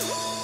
Woo!